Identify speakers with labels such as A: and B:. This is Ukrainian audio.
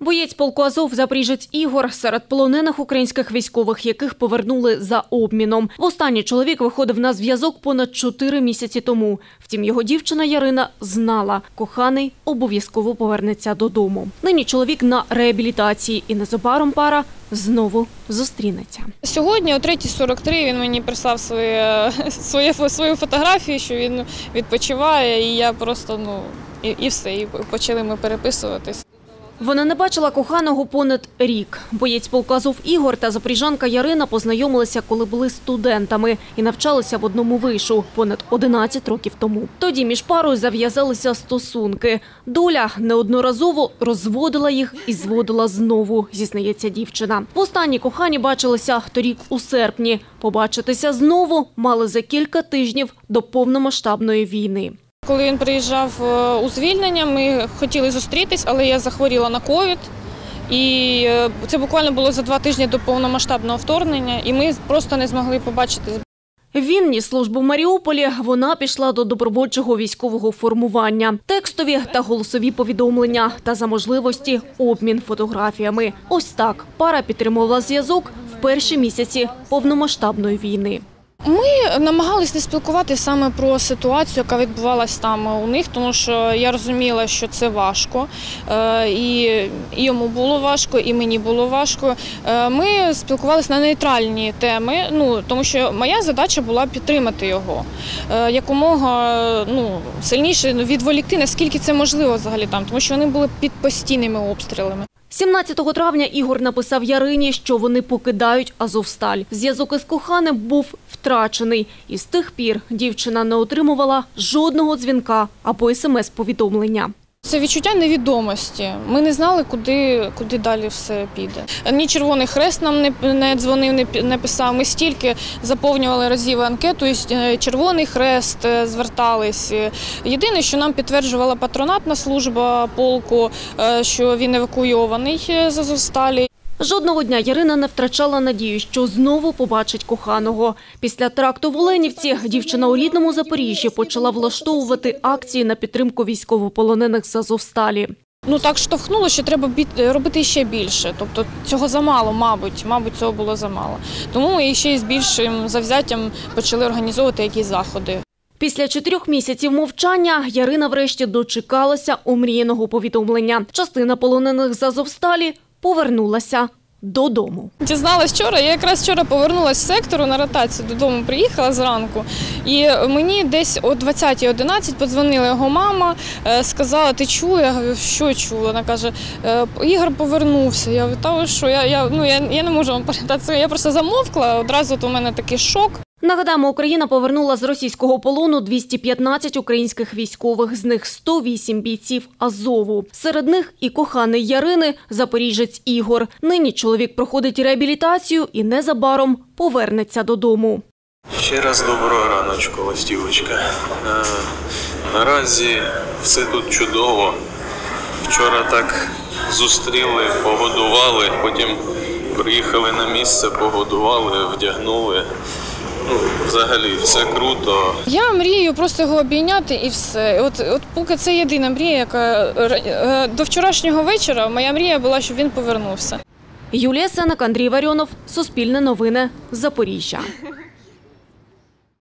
A: Боєць полку Азов Запоріжець Ігор серед полонених українських військових, яких повернули за обміном. Востаннє чоловік виходив на зв'язок понад чотири місяці тому. Втім, його дівчина Ярина знала, коханий обов'язково повернеться додому. Нині чоловік на реабілітації, і незабаром пара знову зустрінеться.
B: Сьогодні о 3.43 він мені прислав своє, своє, свою фотографію, що він відпочиває, і я просто ну і, і все. І почали ми переписуватись.
A: Вона не бачила коханого понад рік. Боєць полку Азов Ігор та запоріжанка Ярина познайомилися, коли були студентами і навчалися в одному вишу понад 11 років тому. Тоді між парою зав'язалися стосунки. Доля неодноразово розводила їх і зводила знову, зізнається дівчина. Востаннє кохані бачилися торік у серпні. Побачитися знову мали за кілька тижнів до повномасштабної війни.
B: Коли він приїжджав е, у звільнення, ми хотіли зустрітись, але я захворіла на ковід. І е, це буквально було за два тижні до повномасштабного вторгнення, і ми просто не змогли побачитись.
A: Він ніс службу в Маріуполі. Вона пішла до добровольчого військового формування, текстові та голосові повідомлення та за можливості обмін фотографіями. Ось так пара підтримувала зв'язок в перші місяці повномасштабної війни.
B: Ми намагались не спілкуватися саме про ситуацію, яка відбувалась там у них, тому що я розуміла, що це важко, Е, і і йому було важко, і мені було важко. Е, Ми спілкувалися на нейтральні теми, ну тому що моя задача була підтримати його е, якомога ну, сильніше ну, відволікти, наскільки це можливо взагалі там, тому що вони були під постійними обстрілами.
A: 17 травня Ігор написав Ярині, що вони покидають Азовсталь. Зв'язок із коханим був втрачений. І з тих пір дівчина не отримувала жодного дзвінка або смс-повідомлення.
B: Це відчуття невідомості. Ми не знали, куди, куди далі все піде. Ні Червоний Хрест нам не, не дзвонив, не, не писав. Ми стільки заповнювали разів анкету, і е, Червоний Хрест е, звертались. Єдине, що нам підтверджувала патронатна служба полку, е, що він евакуйований з Азовсталі.
A: Жодного дня Ярина не втрачала надію, що знову побачить коханого. Після теракту в Оленівці дівчина у рідному Запоріжжі почала влаштовувати акції на підтримку військовополонених з Азовсталі.
B: Ну так штовхнуло, що треба робити ще більше. Тобто цього замало, мабуть, мабуть, цього було замало. Тому ми ще й з більшим завзяттям почали організовувати якісь заходи.
A: Після чотирьох місяців мовчання Ярина врешті дочекалася омріяного повідомлення. Частина полонених з Азовсталі повернулася додому.
B: Дізналась вчора. Я якраз вчора повернулася з сектору на ротацію додому. Приїхала зранку, і мені десь о 20.11 подзвонила його мама, е, сказала: Ти чула? Я говорю, що чула? Вона каже: «Е, Ігор повернувся. Я говорю, та що? Я, я, ну, я, я не можу вам передати це. Я просто замовкла. Одразу от у мене такий шок.
A: Нагадаємо, Україна повернула з російського полону 215 українських військових, з них 108 бійців Азову. Серед них і коханий Ярини, запоріжець Ігор. Нині чоловік проходить реабілітацію і незабаром повернеться додому.
C: Ще раз доброго раночку, ластівочка. Е, наразі все тут чудово. Вчора так зустріли, погодували, потім приїхали на місце, погодували, вдягнули. Ну, взагалі, все круто.
B: Я мрію просто його обійняти і все. От, от поки це єдина мрія, яка е, до вчорашнього вечора моя мрія була, щоб він повернувся.
A: Юлія Сенак, Андрій Варіонов, Суспільне новини, Запоріжжя.